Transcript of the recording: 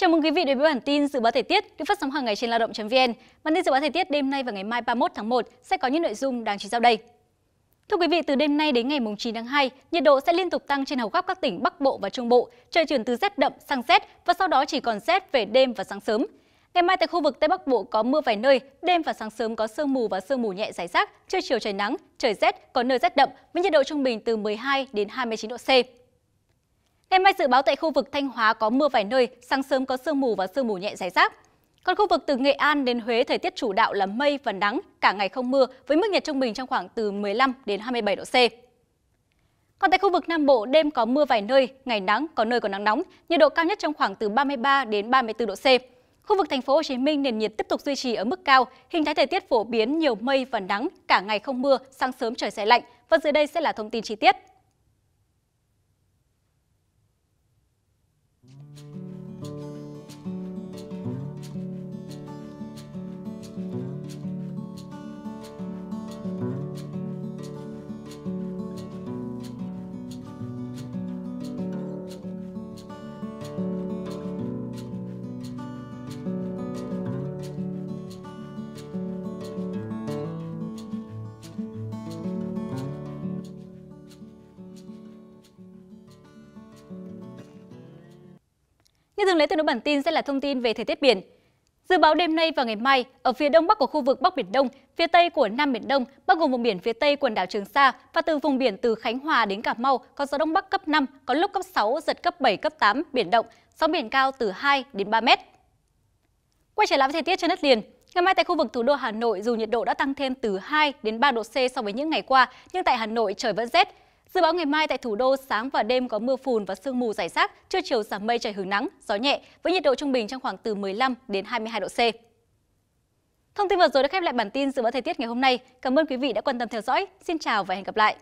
Chào mừng quý vị đến với bản tin dự báo thời tiết được phát sóng hàng ngày trên lao động.vn. Bản tin dự báo thời tiết đêm nay và ngày mai 31 tháng 1 sẽ có những nội dung đáng chú ý sau đây. Thưa quý vị, từ đêm nay đến ngày 9 tháng 2, nhiệt độ sẽ liên tục tăng trên hầu khắp các tỉnh Bắc Bộ và Trung Bộ, trời chuyển từ rét đậm sang rét và sau đó chỉ còn rét về đêm và sáng sớm. Ngày mai tại khu vực Tây Bắc Bộ có mưa vài nơi, đêm và sáng sớm có sương mù và sương mù nhẹ rải rác, trưa chiều trời nắng, trời rét, có nơi rét đậm với nhiệt độ trung bình từ 12 đến 29 độ C. Ngày mai dự báo tại khu vực Thanh Hóa có mưa vài nơi, sáng sớm có sương mù và sương mù nhẹ rải rác. Còn khu vực từ Nghệ An đến Huế thời tiết chủ đạo là mây và nắng, cả ngày không mưa với mức nhiệt trung bình trong khoảng từ 15 đến 27 độ C. Còn tại khu vực Nam Bộ, đêm có mưa vài nơi, ngày nắng, có nơi có nắng nóng, nhiệt độ cao nhất trong khoảng từ 33 đến 34 độ C. Khu vực thành phố Hồ Chí Minh nền nhiệt tiếp tục duy trì ở mức cao, hình thái thời tiết phổ biến nhiều mây và nắng, cả ngày không mưa, sáng sớm trời sẽ lạnh. Và dưới đây sẽ là thông tin chi tiết. Như thường lệ từ nối bản tin sẽ là thông tin về thời tiết biển. Dự báo đêm nay và ngày mai, ở phía đông bắc của khu vực Bắc Biển Đông, phía tây của Nam Biển Đông, bao gồm vùng biển phía tây quần đảo Trường Sa và từ vùng biển từ Khánh Hòa đến Cà Mau có gió đông bắc cấp 5, có lúc cấp 6, giật cấp 7, cấp 8, biển động, sóng biển cao từ 2 đến 3 mét. Quay trở lại với thời tiết trên đất liền, Ngày mai tại khu vực thủ đô Hà Nội dù nhiệt độ đã tăng thêm từ 2 đến 3 độ C so với những ngày qua, nhưng tại Hà Nội trời vẫn rét. Dự báo ngày mai tại thủ đô sáng và đêm có mưa phùn và sương mù rải rác, trưa chiều giảm mây trời hứng nắng, gió nhẹ với nhiệt độ trung bình trong khoảng từ 15 đến 22 độ C. Thông tin vừa rồi đã khép lại bản tin dự báo thời tiết ngày hôm nay. Cảm ơn quý vị đã quan tâm theo dõi. Xin chào và hẹn gặp lại.